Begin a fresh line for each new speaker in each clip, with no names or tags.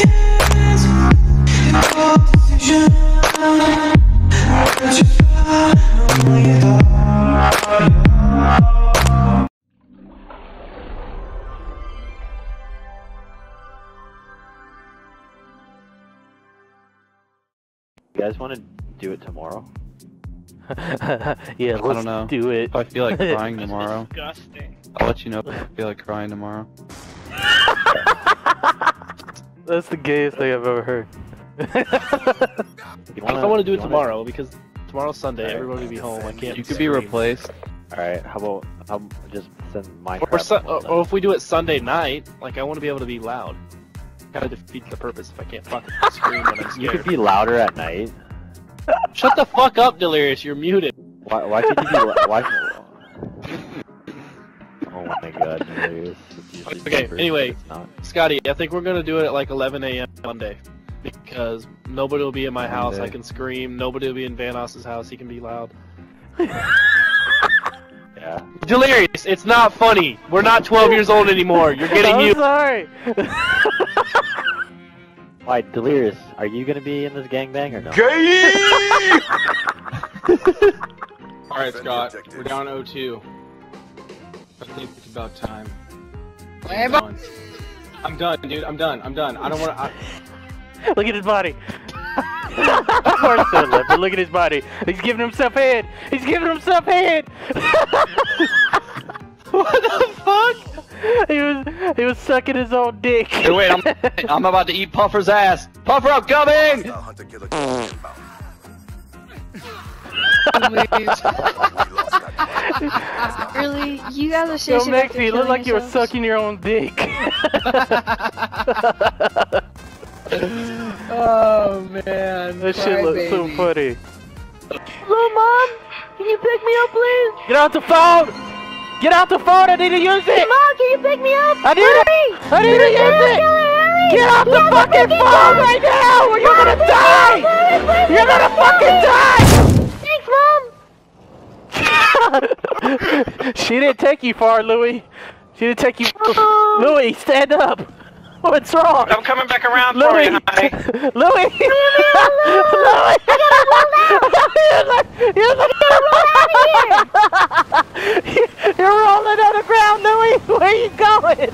You guys want to do it tomorrow?
yeah, let's
don't know.
do it.
If I feel like crying tomorrow,
disgusting.
I'll let you know if I feel like crying tomorrow.
That's the gayest thing I've ever heard.
You
I want to do it
you wanna-
tomorrow because tomorrow's Sunday.
Alright.
Everybody will be home. I can't.
You could be replaced.
Alright, how about I'll just send Minecraft.
Or, su- or, if we do it Sunday night, like I want to be able to be loud. Kind of defeats the purpose if I can't fucking scream when I'm
You could be louder at night.
Shut the fuck up, Delirious. You're muted.
Why, why could you be why? Oh my god, hilarious.
Okay,
cheaper,
anyway.
but it's not.
Scotty, I think we're gonna do it at like 11 a.m. Monday because nobody will be in my house. I can scream. Nobody will be in Vanoss's house. He can be loud.
Yeah.
Delirious. It's not funny. We're not 12 years old anymore. You're getting
I'm
you.
sorry.
Why, Delirious, are you gonna be in this gangbang or no?
Alright, Scott, we're down 0-2. I think it's about time. I'm done. I'm done, dude. I'm done. I'm done. I don't want to.
Look at his body. of course, so, but look at his body. He's giving himself head. He's giving himself head.
What the fuck?
he was he was sucking his own dick.
Hey, wait, I'm I'm about to eat Puffer's ass. Puffer, I'm coming.
Hunter killer inbound.
Really? You guys are
Yo,
seriously about to
Mexi, you look
kill
like you were sucking your own dick.
Oh man.
this shit looks so funny.
Hello, Mom? Can you pick me up, please?
Get out the phone! Get out the phone! I need to use it!
Mom, can you pick me up?
I need it! I need to use it! Get out the fucking phone right now! Or you're gonna die! You're gonna fucking die! she didn't take you far, Louis. She didn't take you. Louis, stand up. What's wrong?
I'm coming back around
Louis! Louis! Louis! You're like, you're rolling on the ground, Louis! Where are you going?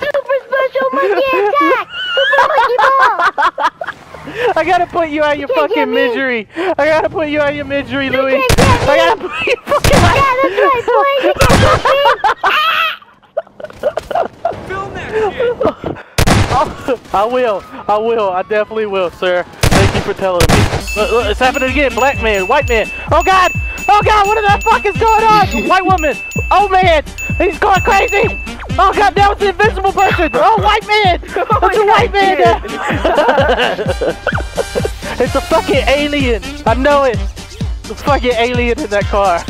Super special monkey attack! Super monkey ball!
I gotta put you out of your
can't
fucking misery! I gotta put you out of your misery, Louis! I gotta put you fucking
Yeah, that's right, boys! You can't
I will. I will. I definitely will, sir. Thank you for telling me. Look, look, it's happening again. Black man, white man. Oh God! Oh God! What the fuck is going on? White woman. Oh man! He's going crazy! Oh God! That was the invisible person. Oh, white man! It's a white man. it's a fucking alien. I know it. It's a fucking alien in that car.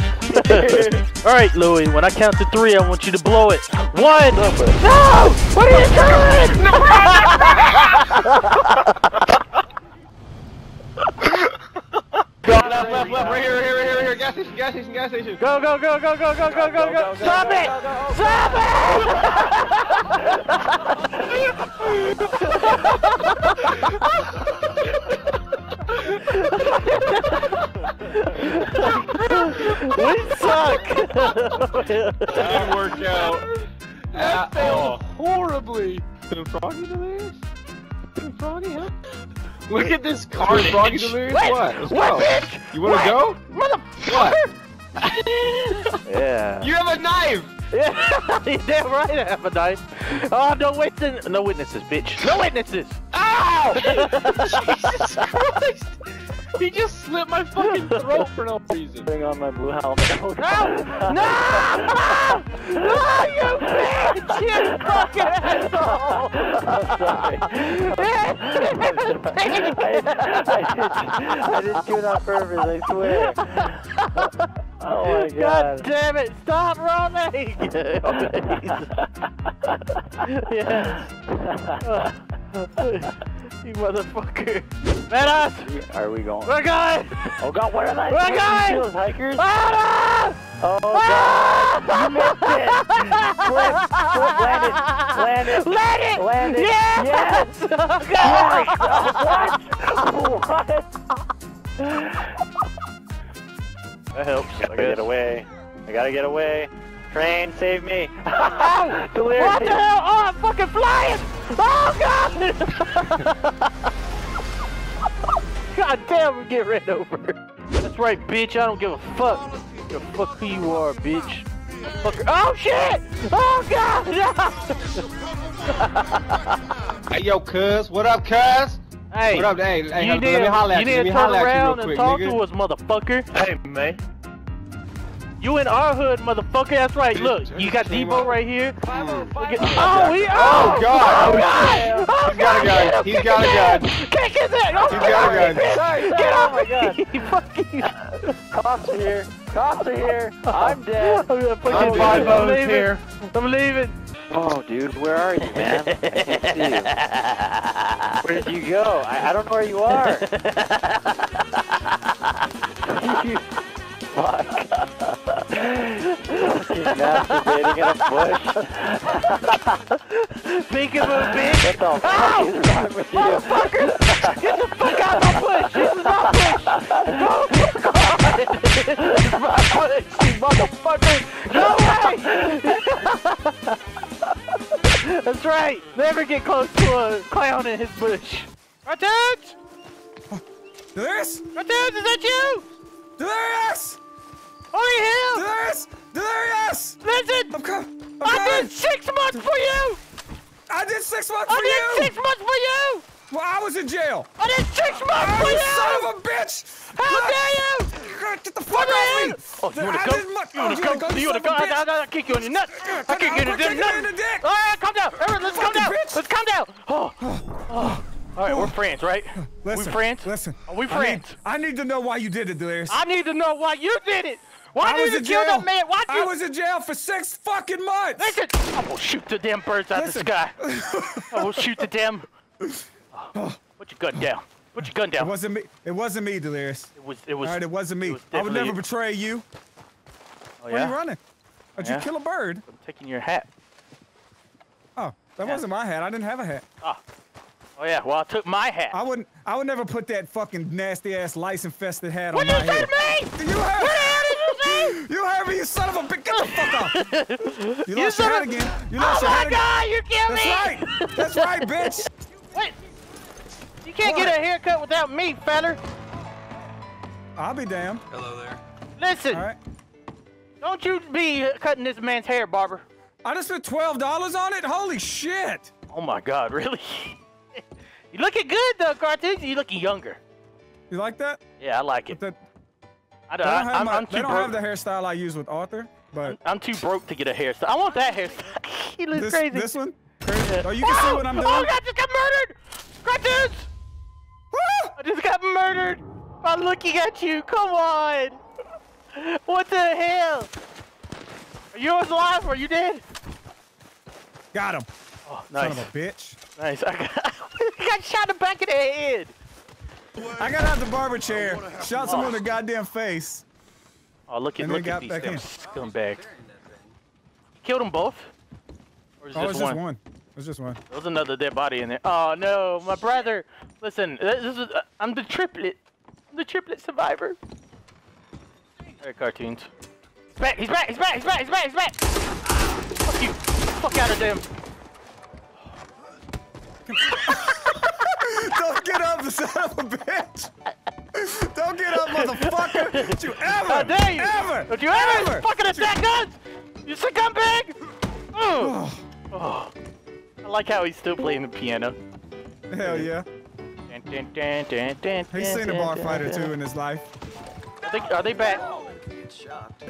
All right, Louis. When I count to three, I want you to blow it. One. No! What are you doing?
Left, left, left. Right here, right here, here, here. Gas station, gas station, gas station.
Go, go, go, go, go, go, go, go, go! Stop it! Stop it! we suck!
Didn't work out. At all.
horribly.
Froggy delirious? Froggy, huh? Look at this car, Froggy delirious. What? Let's
What, bitch?
You wanna
What?
go?
Motherfucker!
Yeah.
You have a knife.
Yeah, you're damn right I have a knife. Oh, no witnesses, no witnesses, bitch. No witnesses.
Ow! Jesus Christ! He just slit my fucking throat for no reason.
Putting on my blue helmet.
No! No! No, you bitch! You fucking asshole!
I didn't do it on purpose, I swear. Oh my
God
god.
damn it! Stop running! yeah. You motherfucker! Menace!
Are we going?
We're going!
Oh god, what are they?
We're going!
Those hikers?
Menace!
Oh god. You missed it. Flip, flip, land it. Land it.
Land it!
Land it.
Yes!
Yes.
Oh, God.
What?
That helps.
I gotta get away. I gotta get away. Train, save me.
What the hell? Oh, I'm fucking flying! Oh, God! God damn, we get ran over. That's right, bitch. I don't give a fuck. Give a fuck who you are, bitch. Fucker. Oh, shit! Oh, God! No!
Hey, yo, cuz. What up, cuz?
Hey,
What up? Hey, hey,
you
let
need,
me holler at
you
you.
need to turn
holler at you
around and talk
nigga.
to us, motherfucker.
Hey, man.
You in our hood, motherfucker. That's right. Look, you got
Turn
Debo
around.
right here.
Oh,
Look at- Oh, he, oh,
Oh, God.
Oh, God. Oh,
He's got a gun. He's got a gun.
Kick his ass. Oh,
He's got a gun.
Sorry, sorry.
Get
Oh
off
my God.
me. Fucking.
Cops are here. Cops are here. I'm dead.
I'm gonna fucking
I'm
I'm leaving.
here.
I'm leaving.
Oh, dude, where are you, man? I can't see you. Where did you go? I, I don't know where you are. You. Fucking masturbating in a bush.
Think of a bitch.
What the fuck
Ow!
is wrong with you?
Motherfucker! Get the fuck out of my bush! This is my bush! Go! This is my bush, you motherfucker! Go away! That's right! Never get close to a clown in his bush. Cartoonz!
Delirious?
Cartoonz, is that you?
Delirious!
Only him!
Delirious! Delirious!
Listen!
I'm coming! I'm
I
coming!
did six months for you!
I did six months
I
for you!
I did six months for you!
Well, I was in jail!
I did six months
Oh,
for
you
you!
son of a bitch!
How
Look!
dare you!
Get the fuck off me!
Oh, you wanna
I
go?
didn't
You wanna
oh,
go?
you
You wanna
son
go?
of a.
I'll, I'll kick you in the nuts. I'll kick you in
I'm
the
gonna kick you
nuts.
in the dick.
All right, calm down. Everyone, let's calm down.
bitch.
Let's calm down. Oh. oh. All right, we're oh. friends, right?
Listen,
we friends?
Listen.
Are we
I need-
friends?
I need, to know why you did it, Delirious.
I need to know why you did it. Why
I
did you kill
jail.
that man? Why
I
you?
was in jail for six fucking months!
Listen, I will shoot the damn birds out of the sky. I will shoot the damn. Put your gun down. Put your gun down.
It wasn't me. It wasn't me, Delirious.
It was. It was.
All right, it wasn't me.
it was
I would never betray you.
Oh,
Where
yeah?
you running? Did
Yeah.
you kill a bird?
I'm taking your hat.
Oh, that
Yeah.
wasn't my hat. I didn't have a hat.
Oh Oh yeah. Well, I took my hat.
I wouldn't. I would never put that fucking nasty ass lice infested hat
What
on
did
my
you say
head.
to me?
You heard?
What did you say?
Heard me, you son of a bitch! Get the fuck off! You
You
lost your
head
again. You
Oh
lost your
my
hat again.
God! You killed
That's
me.
right. That's right, bitch.
Wait. You can't get a haircut without me, feller.
I'll be damned. Hello there.
Listen,
All right.
don't you be cutting this man's hair, barber.
I just spent twelve dollars on it. Holy shit!
Oh my God, really? you looking good though, Cartoonz. You looking younger.
You like that?
Yeah, I like it. I don't.
have,
I, am
my,
I'm
they don't have the hairstyle I use with Arthur, but
I'm too broke to get a hairstyle. I want that hairstyle. he looks
this
crazy.
this one. Crazy. Oh, you can see what I'm oh, doing.
Oh, I just got murdered! Cartoonz! I just got murdered by looking at you. Come on! What the hell? Are you alive or are you dead?
Got him.
Oh,
Son
nice.
of a bitch.
Nice. I got, I got shot in the back of the head.
I got out the barber chair, shot someone in the goddamn face.
Oh, look at look at these
back
damn
in.
scumbags. Killed them both? Or is
Oh,
this
it's just one. It's just one.
There's another dead body in there. Oh no, my brother. Listen, this is uh, I'm the triplet. I'm the triplet survivor. Alright, Cartoonz. He's back. He's back. He's back. He's back. He's back. He's back. Fuck you. Fuck out of them.
Don't get up, son of a bitch! Don't get up, motherfucker! Don't you ever, ah,
How dare you?
ever,
Don't you ever,
ever.
fucking attack us? You scumbag! Oh. oh. I like how he's still playing the piano.
Hell yeah.
Dun, dun, dun,
He's seen a bar fighter too in his life.
Are they, are they back?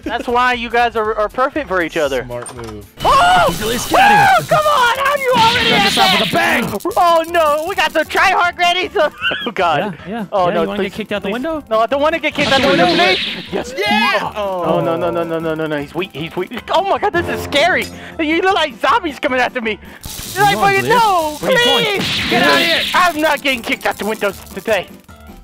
That's why you guys are, are perfect for each other.
Smart move.
Oh!
Julius, get out of
Oh, come on! How do you already have that?
with a bang!
Oh no, we got the tryhard ready. So, oh god.
Yeah, yeah.
Oh
Yeah,
no,
you wanna get kicked out the
please.
window?
No, I don't want to get kicked out the
the
window,
window.
please. Yes. Yeah. Oh. no, no, no, no, no, no, no. He's weak. He's weak. Oh my god, this is scary. You look like zombies coming after me. You're like,
going,
fucking
Bliss?
no,
Where
please. Get out of here. I'm not getting kicked out the windows today.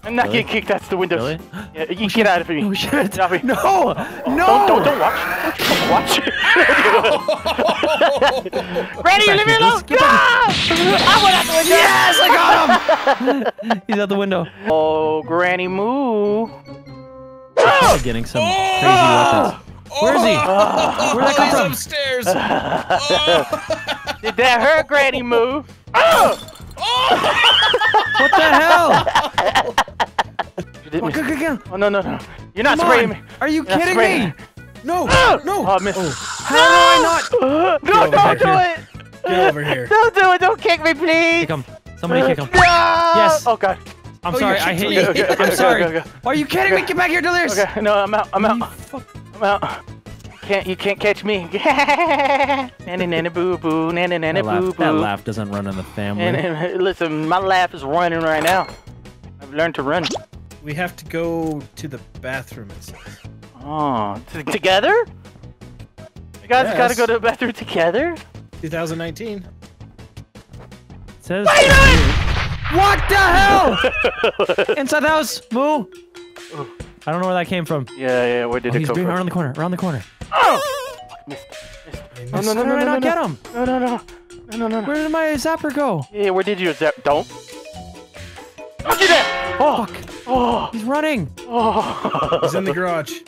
I'm not
Really?
getting kicked. That's the window.
Really?
Yeah, you oh, get out of here.
Oh shit!
Get out of here.
No! No!
Don't, don't, don't watch. Don't watch. Randy, leave me alone.
Get
No!
Ah!
I went out the window.
Yes, I got him! He's out the window.
Oh, Granny Moo.
Probably getting some crazy ah! weapons. Where is he? Ah! Where'd that come from?
upstairs.
Did that hurt, Granny Moo? Oh! Oh!
What the hell? Oh, go, go, go.
Oh no no no! You're not
Come
spraying
on.
me.
Are you
You're
kidding me?
No,
Oh,
no.
I missed.
How do I not?
no, don't do
here.
it!
Get over here.
Don't do it! Don't kick me, please!
Kick him. Somebody kick him.
No!
Yes.
Oh god.
I'm
Oh,
sorry, I hate you.
Okay, okay,
I'm
okay,
sorry. Are you kidding me? Get back here, Delirious!
Okay, no, I'm out. I'm out. I'm out. Can't you can't catch me? nanny nanny boo boo, nanny nanny
That
boo
laugh, that laugh doesn't run in the family.
And, and listen, my laugh is running right now. I've learned to run.
We have to go to the bathroom.
Oh, t- together? You guys gotta go to the bathroom together?
2019.
It says. What the hell? Inside the house, Moo. I don't know where that came from.
Yeah, yeah. Where did
Oh,
it come
being
from?
around the corner. Around the corner.
Oh! Oh, no, no, no,
I
no,
not
no,
get him?
no, no, no, no, no, no, no.
Where did my zapper go?
Yeah, where did you zap? Don't. Don't do that! Oh, oh,
He's running.
oh.
He's in the garage.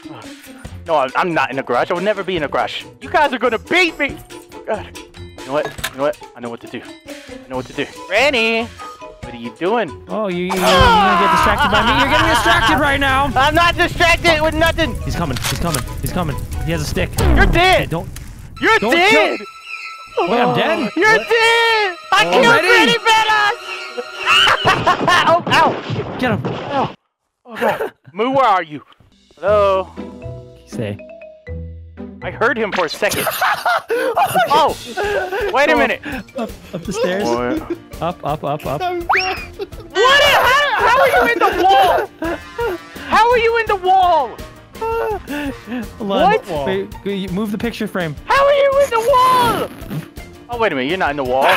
No, I'm- not in the garage. I would never be in the garage. You guys are gonna beat me. Oh, God. You know what? You know what? I know what to do. I know what to do. Granny, what are you doing?
Oh, you, you, you're gonna get distracted by me. You're getting distracted right now.
I'm not distracted with nothing.
He's coming. He's coming. He's coming. He has a stick.
You're dead.
Don't.
You're
don't
dead.
Wait, I'm dead.
You're dead. I oh, killed
Already?
Granny Velas. ow, ow,
Get him.
ow. Oh God. Moo, where are you? Hello.
Stay.
I heard him for a second. Oh! oh, wait a oh, minute.
Up, up the stairs. Up, up, up, up.
What? How, how are you in the wall? How are you in the wall?
Hold on.
What?
Wait, go- move the picture frame.
How are you in the wall? Oh, wait a minute. You're not in the wall.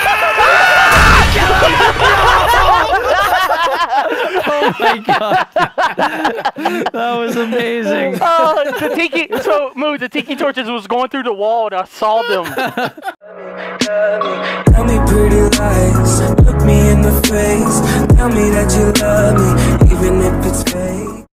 Oh my god. that was amazing.
Oh, the tiki. So, Moo, the tiki torches was going through the wall, and I saw them.
Tell me pretty lies, look me in the face. Tell me that you love me, even if it's fake.